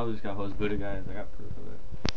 probably just got hosed Buddha guys. I got proof of it.